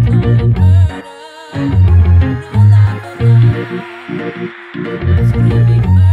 It's gonna be fun.